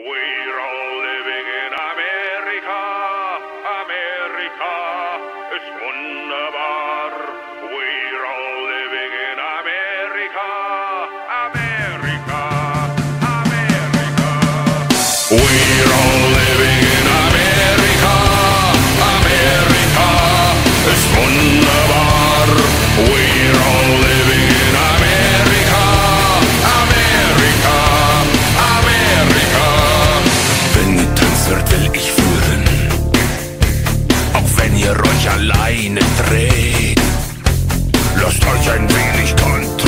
We're all living in America, America ist wunderbar. We're all living in America, America, alleine dreht. Lasst euch ein wenig konnten.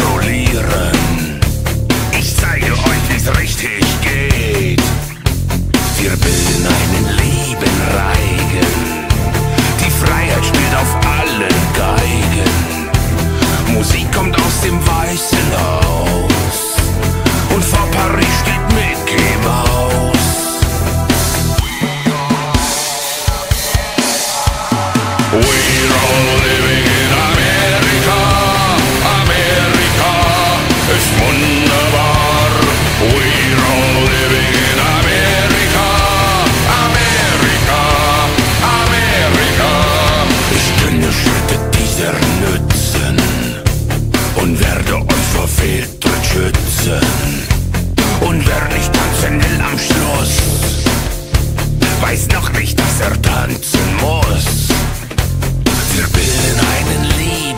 heißt noch nicht, dass er tanzen muss. Wir bilden einen Lied.